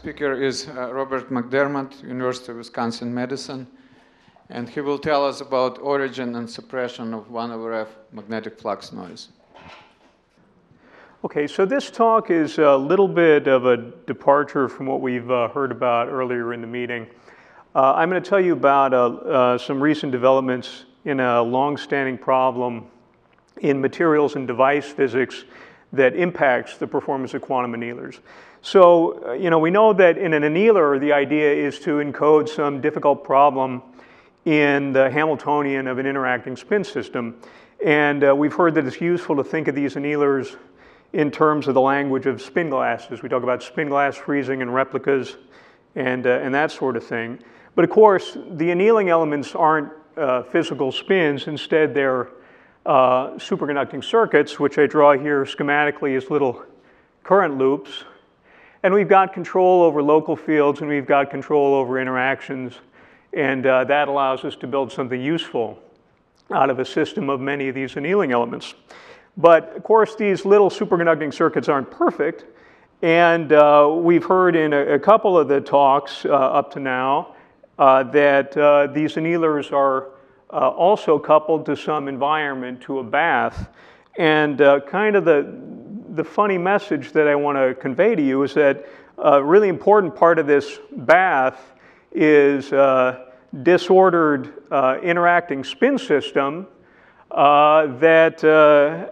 speaker is uh, Robert McDermott, University of Wisconsin Madison, and he will tell us about origin and suppression of 1 over F magnetic flux noise. Okay, so this talk is a little bit of a departure from what we've uh, heard about earlier in the meeting. Uh, I'm going to tell you about uh, uh, some recent developments in a long-standing problem in materials and device physics that impacts the performance of quantum annealers. So, uh, you know, we know that in an annealer, the idea is to encode some difficult problem in the Hamiltonian of an interacting spin system. And uh, we've heard that it's useful to think of these annealers in terms of the language of spin glasses. We talk about spin glass freezing and replicas and, uh, and that sort of thing. But of course, the annealing elements aren't uh, physical spins. Instead, they're uh, superconducting circuits, which I draw here schematically as little current loops. And we've got control over local fields and we've got control over interactions. And uh, that allows us to build something useful out of a system of many of these annealing elements. But of course, these little superconducting circuits aren't perfect. And uh, we've heard in a, a, couple of the talks uh, up to now uh, that uh, these annealers are uh, also coupled to some environment, to a bath. And kind of the, the funny message that I want to convey to you is that a really important part of this bath is uh, disordered uh, interacting spin system uh, that uh,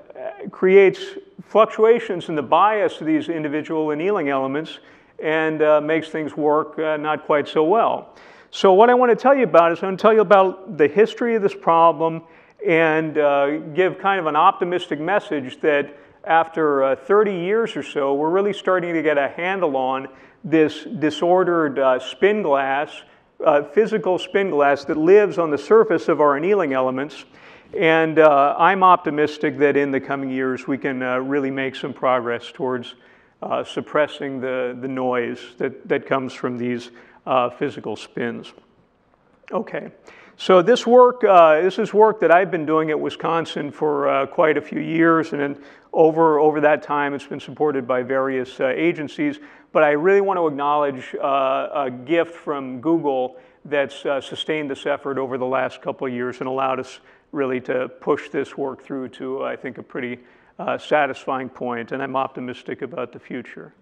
creates fluctuations in the bias of these individual annealing elements and makes things work not quite so well. So what I want to tell you about is I'm going to tell you about the history of this problem and uh, give kind of an optimistic message that after uh, 30 years or so, we're really starting to get a handle on this disordered uh, spin glass, uh, physical spin glass that lives on the surface of our annealing elements. And uh, I'm optimistic that in the coming years we can uh, really make some progress towards suppressing the, the noise that, that comes from these uh, physical spins. Okay, so this work, uh, this is work that I've been doing at Wisconsin for uh, quite a few years, and over, over that time it's been supported by various uh, agencies, but I really want to acknowledge uh, a gift from Google that's uh, sustained this effort over the last couple of years and allowed us really to push this work through to, I think, a pretty satisfying point. point, and I'm optimistic about the future.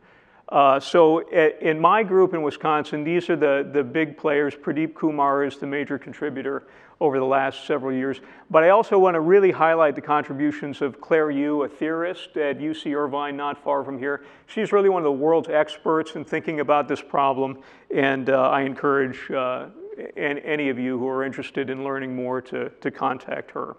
Uh, so in my group in Wisconsin, these are the, the big players. Pradeep Kumar is the major contributor over the last several years. But I also want to really highlight the contributions of Clare Yu, a theorist at UC Irvine, not far from here. She's really one of the world's experts in thinking about this problem, and uh, I encourage uh, any of you who are interested in learning more to, to contact her.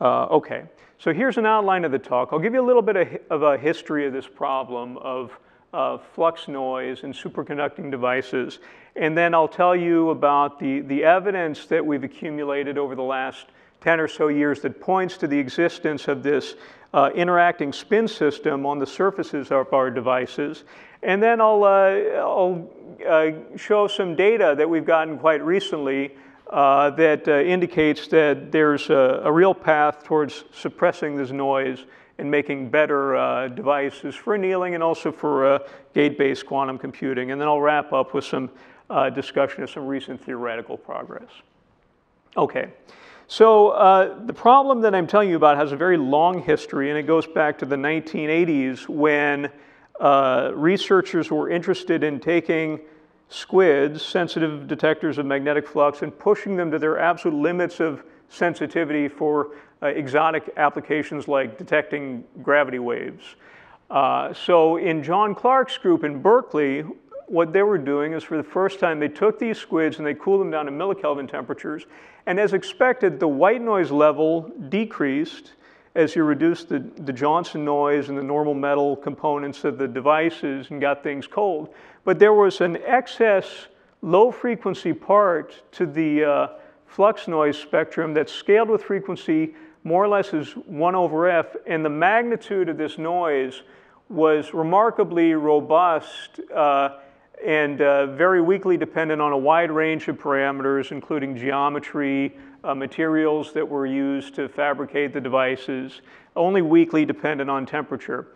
Uh, okay, so here's an outline of the talk. I'll give you a little bit of, of a history of this problem of uh, flux noise in superconducting devices. And then I'll tell you about the, the evidence that we've accumulated over the last 10 or so years that points to the existence of this uh, interacting spin system on the surfaces of our devices. And then I'll, uh, I'll uh, show some data that we've gotten quite recently uh, that uh, indicates that there's a, a, real path towards suppressing this noise and making better uh, devices for annealing and also for uh, gate-based quantum computing. And then I'll wrap up with some uh, discussion of some recent theoretical progress. Okay, so uh, the problem that I'm telling you about has a very long history and it goes back to the 1980s when uh, researchers were interested in taking squids, sensitive detectors of magnetic flux, and pushing them to their absolute limits of sensitivity for exotic applications like detecting gravity waves. Uh, so in John Clarke's group in Berkeley, what they were doing is for the first time they took these squids and they cooled them down to millikelvin temperatures. And as expected, the white noise level decreased as you reduced the, the Johnson noise and the normal metal components of the devices and got things cold. But there was an excess low frequency part to the uh, flux noise spectrum that scaled with frequency more or less is 1 over f, and the magnitude of this noise was remarkably robust uh, and uh, very weakly dependent on a wide range of parameters, including geometry, uh, materials that were used to fabricate the devices, only weakly dependent on temperature.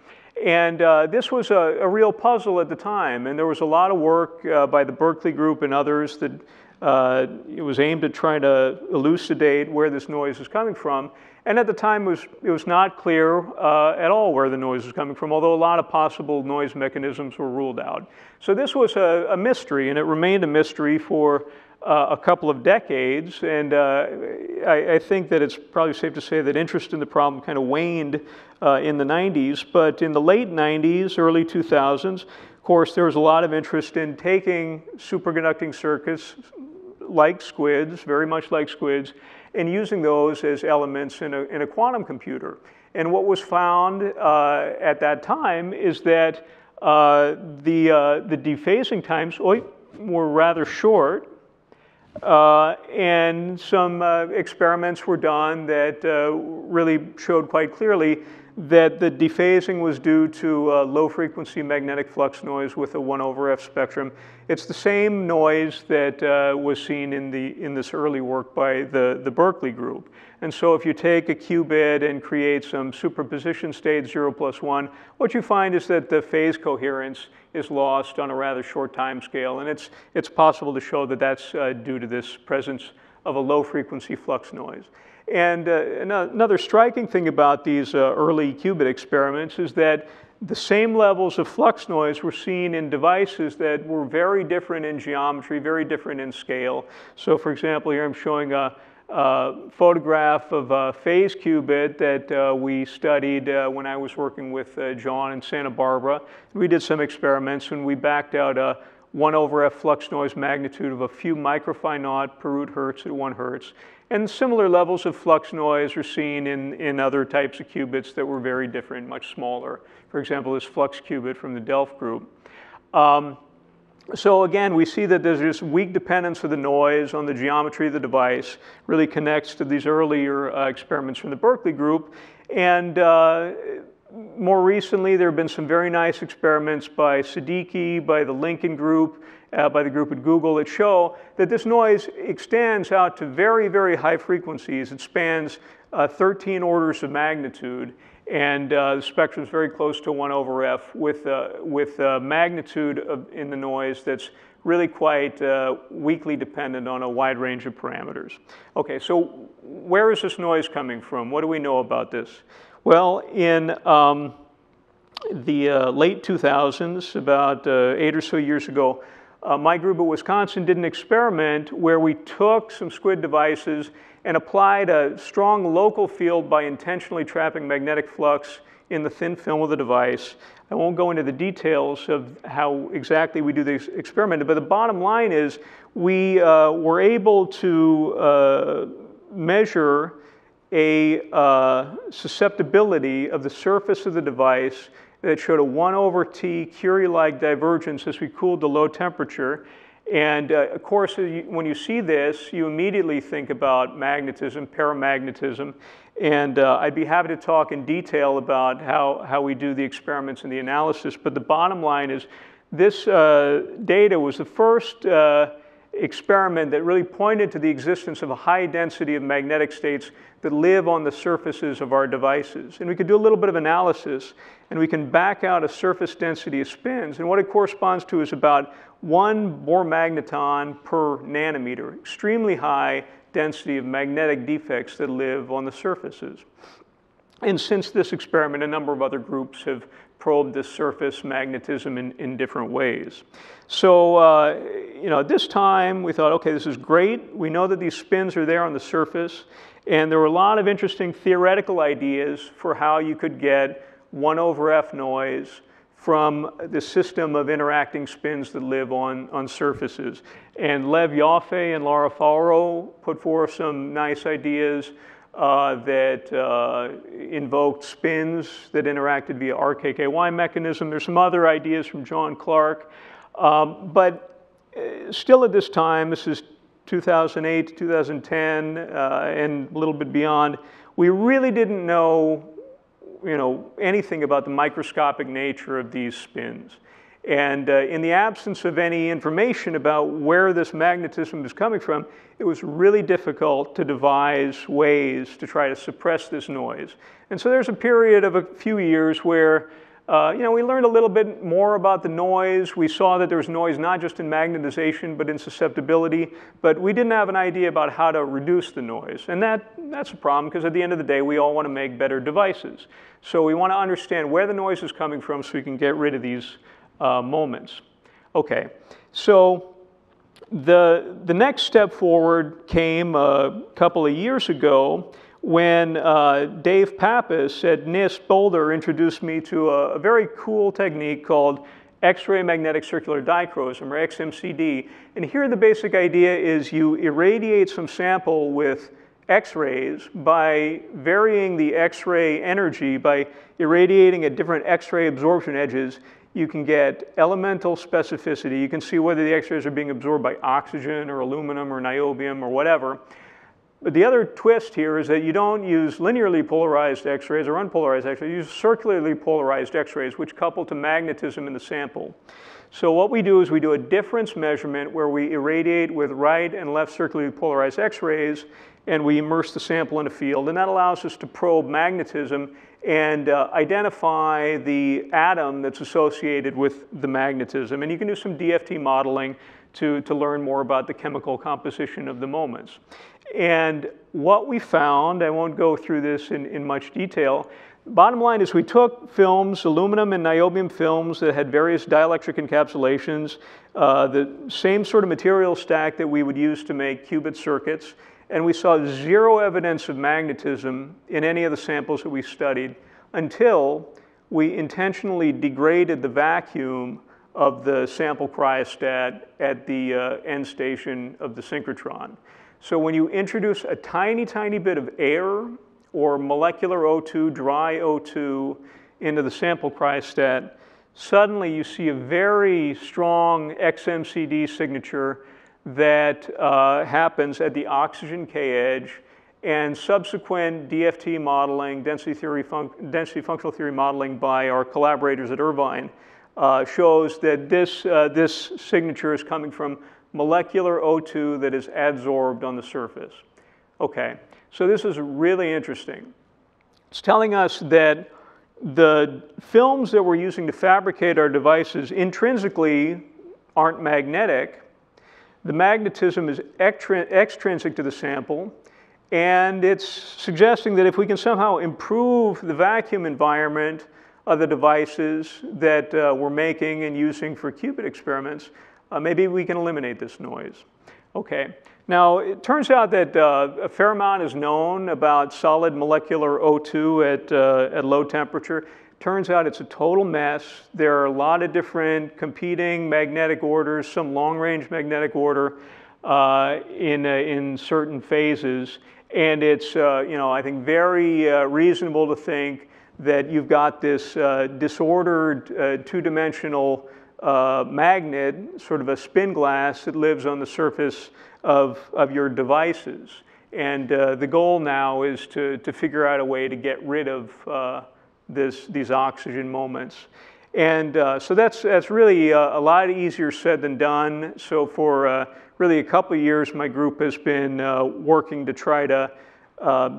And uh, this was a, a, real puzzle at the time, and there was a lot of work uh, by the Berkeley Group and others that uh, it was aimed at trying to elucidate where this noise is coming from. And at the time, it was, it was not clear uh, at all where the noise was coming from, although a lot of possible noise mechanisms were ruled out. So this was a, a mystery, and it remained a mystery for uh, a couple of decades. And uh, I, I, think that it's probably safe to say that interest in the problem kind of waned uh, in the 90s. But in the late 90s, early 2000s, of course, there was a lot of interest in taking superconducting circuits like squids, very much like squids, and using those as elements in a, in a quantum computer. And what was found uh, at that time is that uh, the, uh, the dephasing times were rather short, uh, and some uh, experiments were done that uh, really showed quite clearly that the dephasing was due to uh, low frequency magnetic flux noise with a 1 over F spectrum. It's the same noise that uh, was seen in, the, in this early work by the, the Berkeley group. And so if you take a qubit and create some superposition state 0 plus 1, what you find is that the phase coherence is lost on a rather short time scale. And it's, it's possible to show that that's uh, due to this presence of a low frequency flux noise. And uh, another striking thing about these uh, early qubit experiments is that the same levels of flux noise were seen in devices that were very different in geometry, very different in scale. So for example, here I'm showing a, a photograph of a phase qubit that uh, we studied uh, when I was working with uh, John in Santa Barbara. We did some experiments and we backed out a 1 over f flux noise magnitude of a few microfie naught per root hertz at 1 hertz. And similar levels of flux noise are seen in, in other types of qubits that were very different, much smaller. For example, this flux qubit from the Delft group. Um, so again, we see that there's this weak dependence of the noise on the geometry of the device, really connects to these earlier uh, experiments from the Berkeley group. And uh, more recently, there have been some very nice experiments by Siddiqi, by the Lincoln group, uh, by the group at Google that show that this noise extends out to very, very high frequencies. It spans uh, 13 orders of magnitude, and uh, the spectrum is very close to 1 over f with, uh, with magnitude of, in the noise that's really quite uh, weakly dependent on a wide range of parameters. Okay, so where is this noise coming from? What do we know about this? Well, in um, the uh, late 2000s, about uh, eight or so years ago, uh, my group at Wisconsin did an experiment where we took some squid devices and applied a strong local field by intentionally trapping magnetic flux in the thin film of the device. I won't go into the details of how exactly we do this experiment, but the bottom line is we uh, were able to uh, measure a uh, susceptibility of the surface of the device that showed a 1 over T Curie-like divergence as we cooled to low temperature. And uh, of course, when you see this, you immediately think about magnetism, paramagnetism. And uh, I'd be happy to talk in detail about how, how we do the experiments and the analysis. But the bottom line is this uh, data was the first uh, experiment that really pointed to the existence of a high density of magnetic states that live on the surfaces of our devices. And we could do a little bit of analysis and we can back out a surface density of spins. And what it corresponds to is about one Bohr magneton per nanometer, extremely high density of magnetic defects that live on the surfaces. And since this experiment, a number of other groups have probed this surface magnetism in, in different ways. So, uh, you know, at this time we thought, okay, this is great. We know that these spins are there on the surface. And there were a lot of interesting theoretical ideas for how you could get 1 over F noise from the system of interacting spins that live on, on surfaces. And Lev Ioffe and Laura Faoro put forth some nice ideas uh, that uh, invoked spins that interacted via RKKY mechanism. There's some other ideas from John Clarke. Um, but uh, still at this time, this is 2008, 2010, uh, and a little bit beyond, we really didn't know you know, anything about the microscopic nature of these spins. And uh, in the absence of any information about where this magnetism is coming from, it was really difficult to devise ways to try to suppress this noise. And so there's a period of a few years where uh, you know, we learned a little bit more about the noise. We saw that there was noise not just in magnetization, but in susceptibility. But we didn't have an idea about how to reduce the noise. And that, that's a problem because at the end of the day, we all want to make better devices. So we want to understand where the noise is coming from so we can get rid of these uh, moments. Okay, so the, the next step forward came a couple of years ago when uh, Dave Pappas at NIST Boulder introduced me to a, a very cool technique called X-ray magnetic circular dichroism, or XMCD. And here the basic idea is you irradiate some sample with X-rays by varying the X-ray energy, by irradiating at different X-ray absorption edges, you can get elemental specificity. You can see whether the X-rays are being absorbed by oxygen or aluminum or niobium or whatever. But the other twist here is that you don't use linearly polarized X-rays or unpolarized X-rays, you use circularly polarized X-rays, which couple to magnetism in the sample. So what we do is we do a difference measurement where we irradiate with right and left circularly polarized X-rays, and we immerse the sample in a field, and that allows us to probe magnetism and uh, identify the atom that's associated with the magnetism. And you can do some DFT modeling to, to learn more about the chemical composition of the moments. And what we found, I won't go through this in, in much detail, bottom line is we took films, aluminum and niobium films that had various dielectric encapsulations, uh, the same sort of material stack that we would use to make qubit circuits, and we saw zero evidence of magnetism in any of the samples that we studied until we intentionally degraded the vacuum of the sample cryostat at the uh, end station of the synchrotron. So when you introduce a tiny, tiny bit of air or molecular O2, dry O2, into the sample cryostat, suddenly you see a very strong XMCD signature that uh, happens at the oxygen K edge and subsequent DFT modeling, density, theory density functional theory modeling by our collaborators at Irvine uh, shows that this, uh, this signature is coming from molecular O2 that is adsorbed on the surface. Okay, so this is really interesting. It's telling us that the films that we're using to fabricate our devices intrinsically aren't magnetic. The magnetism is extrinsic to the sample, and it's suggesting that if we can somehow improve the vacuum environment of the devices that uh, we're making and using for qubit experiments, uh, maybe we can eliminate this noise. Okay, now it turns out that uh, a fair amount is known about solid molecular O2 at, uh, at low temperature. Turns out it's a total mess. There are a lot of different competing magnetic orders, some long-range magnetic order uh, in, uh, in certain phases. And it's, uh, you know, I think very reasonable to think that you've got this disordered two-dimensional uh, magnet, sort of a spin glass that lives on the surface of, of your devices. And uh, the goal now is to, to figure out a way to get rid of uh, this, these oxygen moments. And uh, so that's, that's really uh, a lot easier said than done. So for uh, really a couple years, my group has been working to try to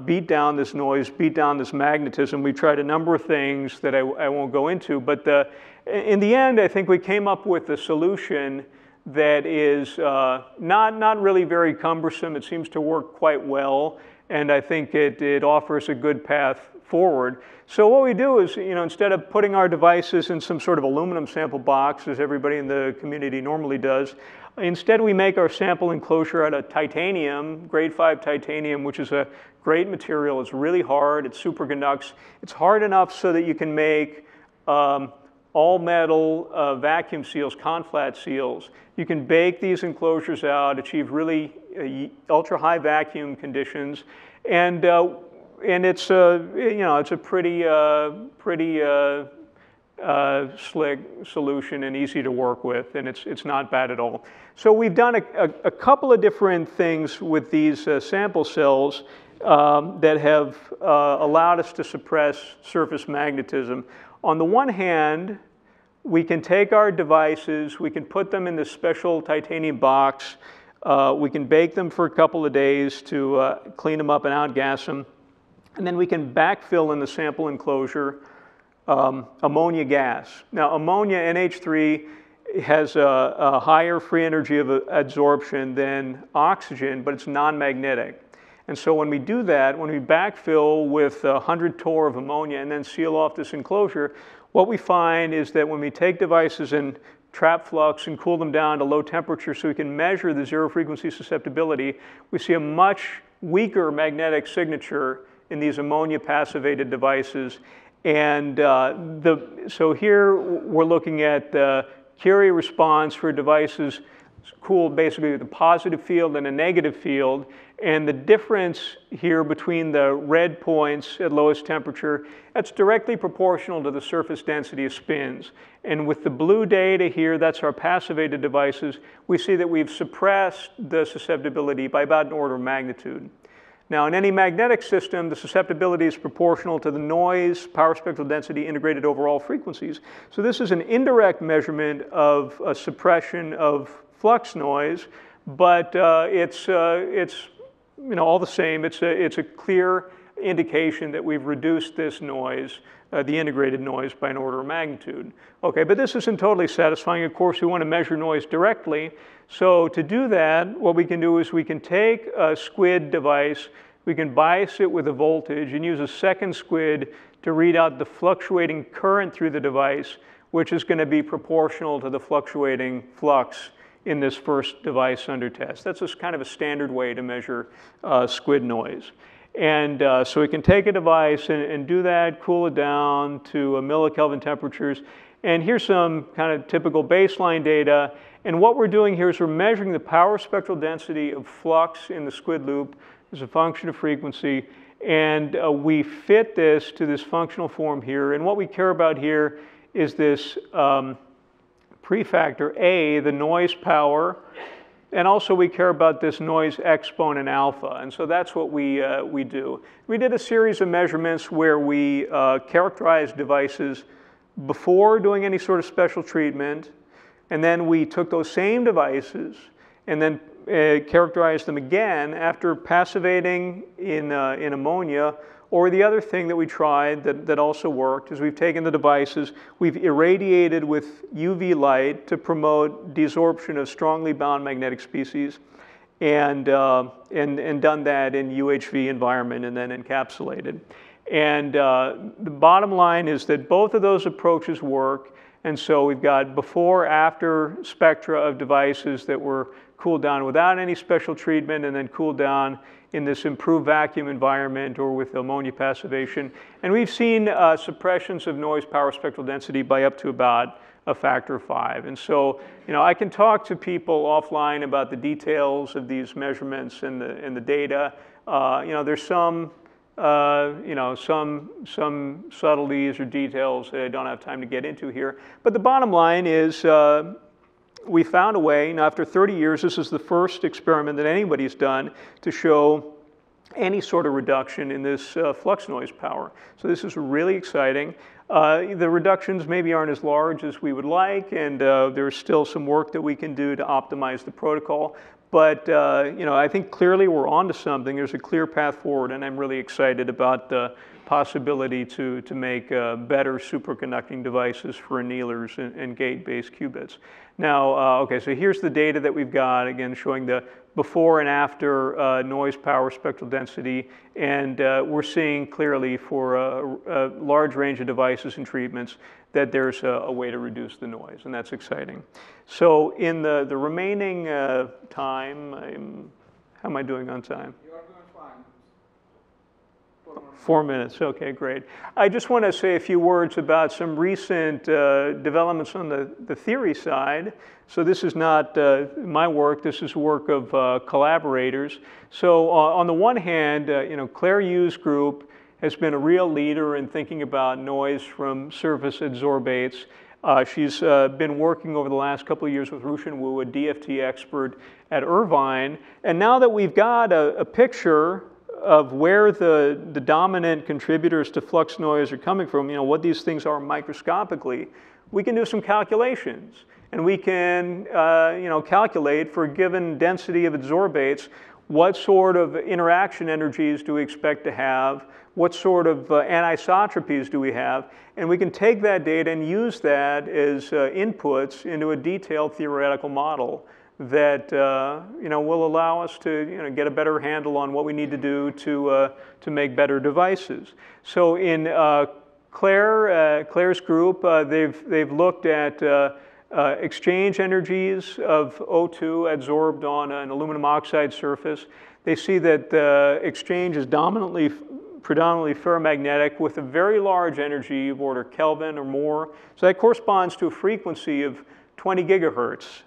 beat down this noise, beat down this magnetism. We tried a number of things that I, I won't go into, but the, in the end, I think we came up with a solution that is uh, not, not really very cumbersome. It seems to work quite well, and I think it, it offers a good path forward. So what we do is, you know, instead of putting our devices in some sort of aluminum sample box, as everybody in the community normally does, instead we make our sample enclosure out of titanium, grade 5 titanium, which is a great material. It's really hard. It superconducts. It's hard enough so that you can make um, all metal uh, vacuum seals, conflat seals. You can bake these enclosures out, achieve really uh, ultra high vacuum conditions, and uh, and it's a you know it's a pretty uh, pretty uh, uh, slick solution and easy to work with, and it's it's not bad at all. So we've done a, a, a couple of different things with these sample cells. Um, that have allowed us to suppress surface magnetism. On the one hand, we can take our devices, we can put them in this special titanium box, uh, we can bake them for a couple of days to uh, clean them up and outgas them, and then we can backfill in the sample enclosure um, ammonia gas. Now, ammonia, NH3, has a, a higher free energy of adsorption than oxygen, but it's non-magnetic. And so when we do that, when we backfill with 100 torr of ammonia and then seal off this enclosure, what we find is that when we take devices and trap flux and cool them down to low temperature so we can measure the zero frequency susceptibility, we see a much weaker magnetic signature in these ammonia passivated devices. And uh, the, so here we're looking at the Curie response for devices cooled basically with a positive field and a negative field. And the difference here between the red points at lowest temperature, that's directly proportional to the surface density of spins. And with the blue data here, that's our passivated devices, we see that we've suppressed the susceptibility by about an order of magnitude. Now, in any magnetic system, the susceptibility is proportional to the noise, power spectral density, integrated over all frequencies. So this is an indirect measurement of a suppression of flux noise, but uh, it's, uh, it's you know, all the same, it's a, it's a clear indication that we've reduced this noise, uh, the integrated noise, by an order of magnitude. Okay, but this isn't totally satisfying. Of course, we want to measure noise directly. So to do that, what we can do is we can take a SQUID device, we can bias it with a voltage and use a second SQUID to read out the fluctuating current through the device, which is going to be proportional to the fluctuating flux in this first device under test. That's just kind of a standard way to measure uh, squid noise. And uh, so we can take a device and, and, do that, cool it down to a millikelvin temperatures. And here's some kind of typical baseline data. And what we're doing here is we're measuring the power spectral density of flux in the squid loop as a function of frequency. And uh, we fit this to this functional form here. And what we care about here is this um, prefactor A, the noise power, and also we care about this noise exponent alpha. And so that's what we, uh, we do. We did a series of measurements where we uh, characterized devices before doing any sort of special treatment, and then we took those same devices and then uh, characterized them again after passivating in, uh, in ammonia or the other thing that we tried that, that also worked is we've taken the devices, we've irradiated with UV light to promote desorption of strongly bound magnetic species and, uh, and, and done that in UHV environment and then encapsulated. And uh, the bottom line is that both of those approaches work. And so we've got before, after spectra of devices that were cooled down without any special treatment and then cooled down in this improved vacuum environment or with ammonia passivation. And we've seen uh, suppressions of noise power spectral density by up to about a factor of five. And so, you know, I can talk to people offline about the details of these measurements and the, and the data. Uh, you know, there's some, uh, you know, some, some subtleties or details that I don't have time to get into here. But the bottom line is, uh, we found a way, and after 30 years, this is the first experiment that anybody's done to show any sort of reduction in this uh, flux noise power. So this is really exciting. Uh, the reductions maybe aren't as large as we would like, and uh, there's still some work that we can do to optimize the protocol. But uh, you know, I think clearly we're onto something. There's a clear path forward, and I'm really excited about possibility to, to make uh, better superconducting devices for annealers and, and gate-based qubits. Now, uh, okay, so here's the data that we've got, again, showing the before and after uh, noise power spectral density, and uh, we're seeing clearly for a, a, large range of devices and treatments that there's a, a, way to reduce the noise, and that's exciting. So in the, the remaining uh, time, I'm, how am I doing on time? Four minutes, okay, great. I just want to say a few words about some recent uh, developments on the, the theory side. So this is not uh, my work, this is work of uh, collaborators. So uh, on the one hand, uh, you know, Clare Yu's group has been a real leader in thinking about noise from surface adsorbates. Uh, she's been working over the last couple of years with Ruqian Wu, a DFT expert at Irvine. And now that we've got a, a picture of where the, the dominant contributors to flux noise are coming from, you know, what these things are microscopically, we can do some calculations. And we can, uh, you know, calculate for a given density of adsorbates what sort of interaction energies do we expect to have, what sort of uh, anisotropies do we have, and we can take that data and use that as uh, inputs into a detailed theoretical model that uh, you know will allow us to you know get a better handle on what we need to do to uh, to make better devices. So in uh, Clare uh, Clare's group, uh, they've they've looked at uh, exchange energies of O2 adsorbed on an aluminum oxide surface. They see that the exchange is dominantly predominantly ferromagnetic with a very large energy of order Kelvin or more. So that corresponds to a frequency of 20 gigahertz.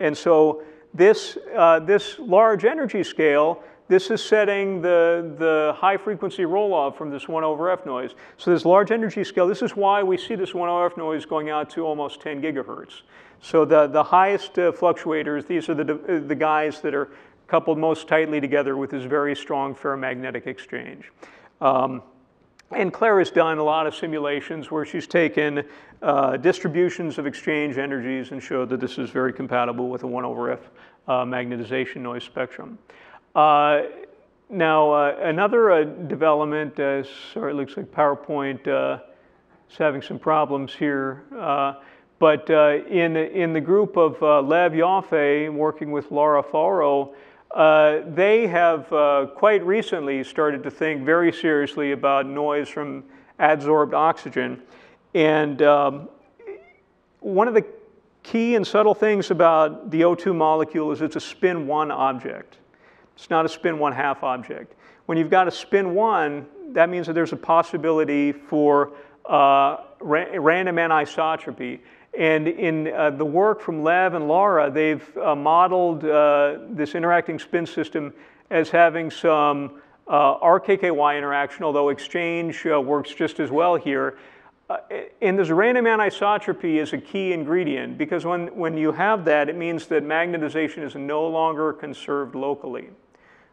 And so this, uh, this large energy scale, this is setting the, the high frequency roll off from this 1 over F noise. So this large energy scale, this is why we see this 1 over F noise going out to almost 10 gigahertz. So the, the highest uh, fluctuators, these are the, uh, the guys that are coupled most tightly together with this very strong ferromagnetic exchange. Um, and Clare has done a lot of simulations where she's taken uh, distributions of exchange energies and showed that this is very compatible with a 1 over F uh, magnetization noise spectrum. Uh, now, uh, another uh, development, uh, sorry, it looks like PowerPoint is having some problems here. but in, in the group of Lev Ioffe working with Laura Faoro, uh, they have uh, quite recently started to think very seriously about noise from adsorbed oxygen. And um, one of the key and subtle things about the O2 molecule is it's a spin one object. It's not a spin one half object. When you've got a spin one, that means that there's a possibility for uh, ra random anisotropy. And in uh, the work from Lev and Laura, they've uh, modeled uh, this interacting spin system as having some uh, RKKY interaction, although exchange uh, works just as well here. Uh, and this random anisotropy is a key ingredient because when, when you have that, it means that magnetization is no longer conserved locally.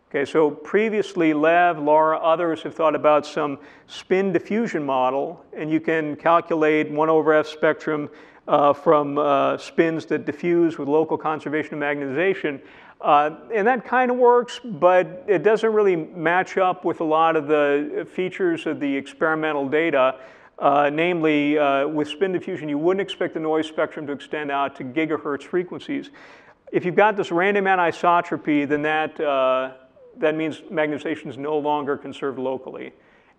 Okay, so previously, Lev, Laura, others have thought about some spin diffusion model, and you can calculate 1 over F spectrum uh, from uh, spins that diffuse with local conservation of magnetization. Uh, and that kind of works, but it doesn't really match up with a lot of the features of the experimental data. Uh, namely, uh, with spin diffusion, you wouldn't expect the noise spectrum to extend out to gigahertz frequencies. If you've got this random anisotropy, then that, uh, that means magnetization is no longer conserved locally.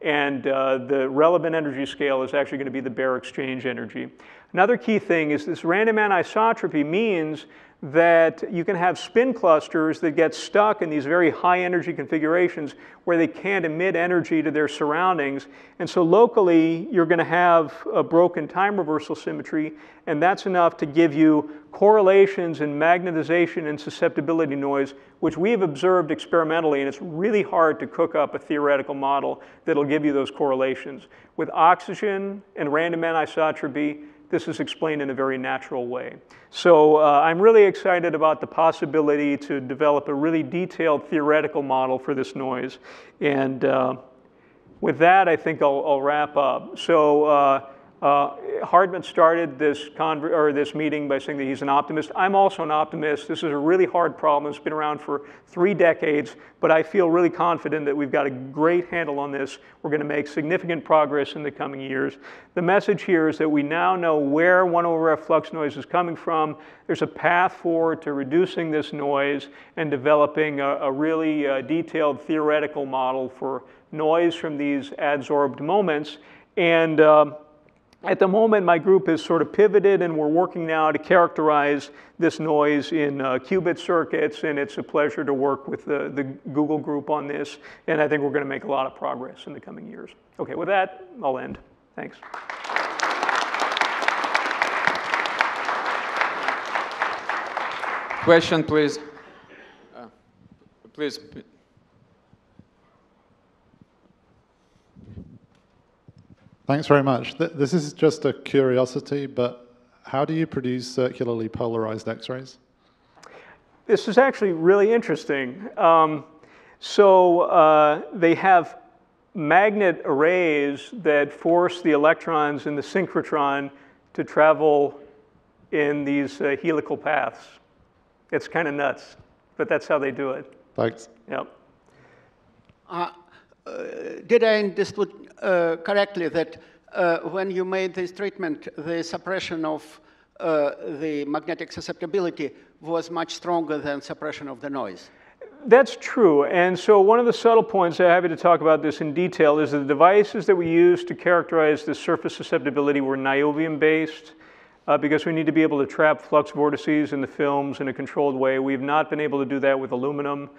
And uh, the relevant energy scale is actually going to be the bare exchange energy. Another key thing is this random anisotropy means that you can have spin clusters that get stuck in these very high energy configurations where they can't emit energy to their surroundings. And so locally, you're going to have a broken time reversal symmetry, and that's enough to give you correlations in magnetization and susceptibility noise, which we've observed experimentally, and it's really hard to cook up a theoretical model that'll give you those correlations. With oxygen and random anisotropy, this is explained in a very natural way. So uh, I'm really excited about the possibility to develop a really detailed theoretical model for this noise. And uh, with that, I think I'll, I'll wrap up. So uh, Hartmut started this, or this meeting by saying that he's an optimist. I'm also an optimist. This is a really hard problem. It's been around for three decades, but I feel really confident that we've got a great handle on this. We're going to make significant progress in the coming years. The message here is that we now know where 1 over F flux noise is coming from. There's a path forward to reducing this noise and developing a, a really uh, detailed theoretical model for noise from these adsorbed moments. And uh, at the moment, my group has sort of pivoted and we're working now to characterize this noise in uh, qubit circuits, and it's a pleasure to work with the, the Google group on this, and I think we're going to make a lot of progress in the coming years. Okay, with that, I'll end. Thanks. Question, please. Uh, please. Thanks very much. This is just a curiosity, but how do you produce circularly polarized X-rays? This is actually really interesting. Um, so uh, they have magnet arrays that force the electrons in the synchrotron to travel in these uh, helical paths. It's kind of nuts, but that's how they do it. Thanks. Yep. Uh, uh, Did I understood correctly that uh, when you made this treatment, the suppression of uh, the magnetic susceptibility was much stronger than suppression of the noise? That's true. And so one of the subtle points, I'm happy to talk about this in detail, is the devices that we use to characterize the surface susceptibility were niobium based. Uh, because we need to be able to trap flux vortices in the films in a controlled way. We've not been able to do that with aluminum.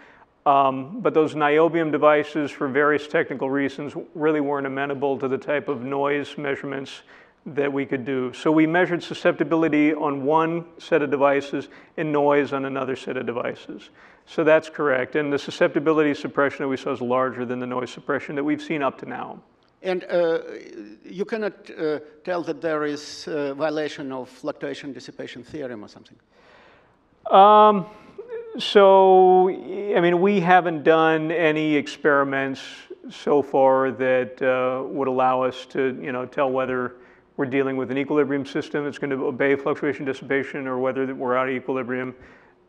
Um, but those niobium devices, for various technical reasons, really weren't amenable to the type of noise measurements that we could do. So we measured susceptibility on one set of devices and noise on another set of devices. So that's correct. And the susceptibility suppression that we saw is larger than the noise suppression that we've seen up to now. And uh, you cannot uh, tell that there is uh, violation of fluctuation dissipation theorem or something? Um, so, I mean, we haven't done any experiments so far that uh, would allow us to, you know, tell whether we're dealing with an equilibrium system that's going to obey fluctuation dissipation or whether we're out of equilibrium.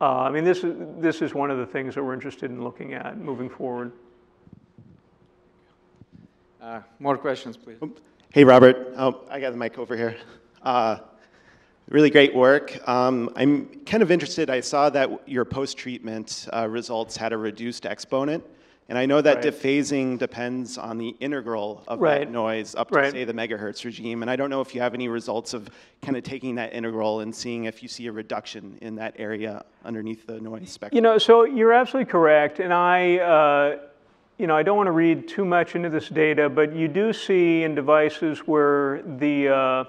Uh, I mean, this is, this is one of the things that we're interested in looking at moving forward. Uh, more questions, please. Hey, Robert. Oh, I got the mic over here. Really great work. Um, I'm kind of interested. I saw that your post-treatment uh, results had a reduced exponent, and I know that Right. dephasing depends on the integral of Right. that noise up to Right. say the megahertz regime. And I don't know if you have any results of kind of taking that integral and seeing if you see a reduction in that area underneath the noise spectrum. You know, so you're absolutely correct, and I, uh, you know, I don't want to read too much into this data, but you do see in devices where the uh,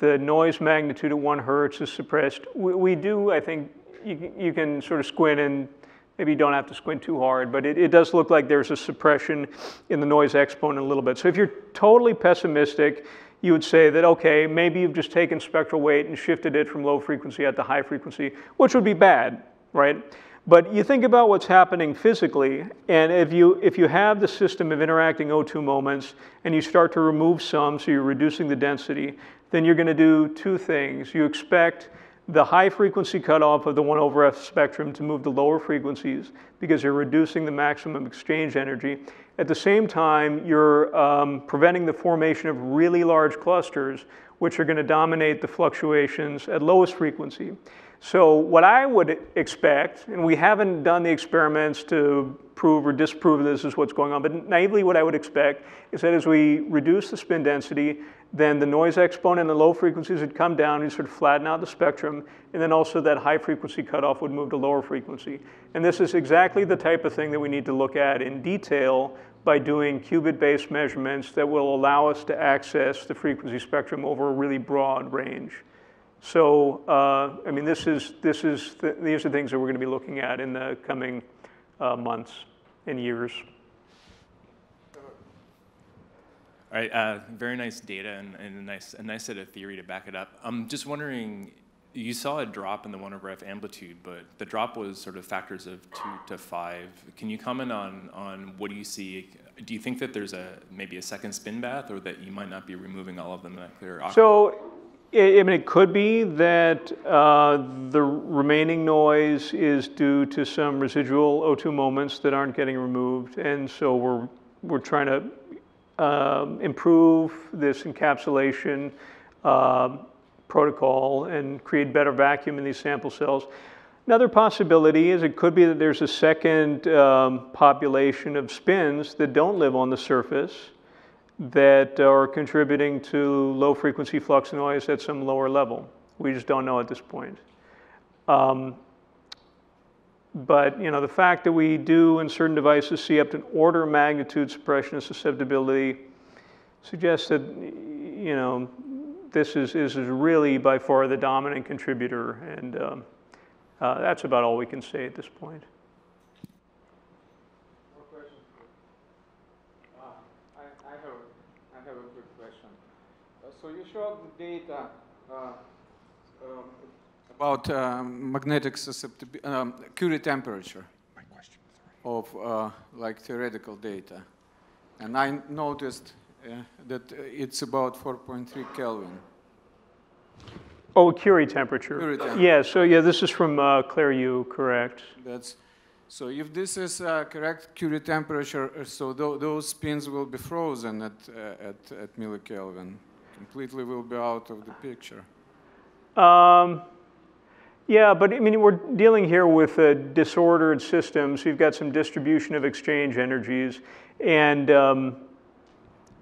the noise magnitude at one hertz is suppressed. We, we do, I think, you, can- you can sort of squint and maybe you don't have to squint too hard, but it, it does look like there's a suppression in the noise exponent a little bit. So if you're totally pessimistic, you would say that, okay, maybe you've just taken spectral weight and shifted it from low frequency out to high frequency, which would be bad, right? But you think about what's happening physically, and if you, if you have the system of interacting O2 moments and you start to remove some, so you're reducing the density, then you're going to do two things. You expect the high frequency cutoff of the 1 over F spectrum to move to lower frequencies because you're reducing the maximum exchange energy. At the same time, you're um, preventing the formation of really large clusters, which are going to dominate the fluctuations at lowest frequency. So what I would expect, and we haven't done the experiments to prove or disprove this is what's going on, but naively what I would expect is that as we reduce the spin density, then the noise exponent in the low frequencies would come down and sort of flatten out the spectrum, and then also that high frequency cutoff would move to lower frequency. And this is exactly the type of thing that we need to look at in detail by doing qubit-based measurements that will allow us to access the frequency spectrum over a really broad range. So, uh, I mean, this is, this is, th- these are things that we're going to be looking at in the coming uh, months and years. All right, uh, very nice data and, and a nice a nice set of theory to back it up. I'm just wondering, you saw a drop in the one over f amplitude, but the drop was sort of factors of two to five. Can you comment on on what do you see? Do you think that there's a maybe a second spin bath, or that you might not be removing all of them So, I mean, it could be that uh, the remaining noise is due to some residual O2 moments that aren't getting removed, and so we're we're trying to um, improve this encapsulation um protocol and create better vacuum in these sample cells. Another possibility is it could be that there's a second um, population of spins that don't live on the surface that are contributing to low frequency flux noise at some lower level. We just don't know at this point. Um, but you know, the fact that we do in certain devices see up to an order of magnitude suppression of susceptibility suggests that you know this is, is is really by far the dominant contributor, and um, uh, that's about all we can say at this point. Uh, I, I have, I have a quick question. Uh, so you showed the data uh, um, about um, magnetic susceptibility, um, Curie temperature of uh, like theoretical data, and I noticed uh, that uh, it's about 4.3 Kelvin. Oh, Curie temperature. Curie temperature. Yeah, so yeah, this is from uh, Clare Yu, correct. That's So if this is uh, correct Curie temperature, uh, so tho- those spins will be frozen at, uh, at, at millikelvin, completely will be out of the picture. Um, yeah, but I mean, we're dealing here with a disordered system, so you've got some distribution of exchange energies. And um,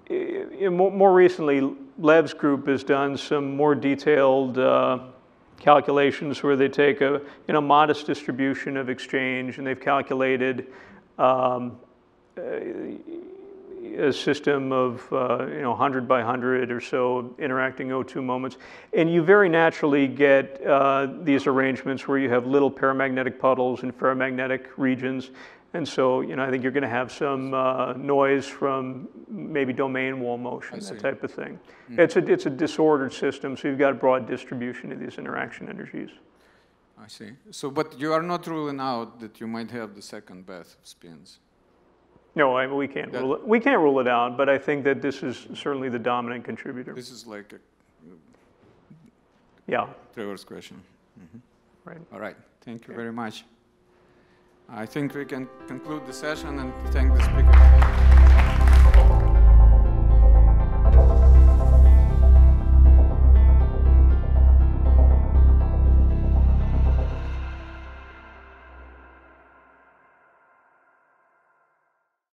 more recently, Lev's group has done some more detailed uh, calculations where they take a you know, modest distribution of exchange and they've calculated um, a system of uh, you know 100 by 100 or so interacting O2 moments, and you very naturally get uh, these arrangements where you have little paramagnetic puddles and ferromagnetic regions, and so you know I think you're going to have some uh, noise from maybe domain wall motion, that type of thing. It's a it's a disordered system, so you've got a broad distribution of these interaction energies. I see. So, but you are not ruling out that you might have the second bath of spins. No, I, we can't Yeah. rule it. We can't rule it out, but I think that this is certainly the dominant contributor. This is like a Yeah, Trevor's question. right. All right, thank you very much. I think we can conclude the session and thank the speaker.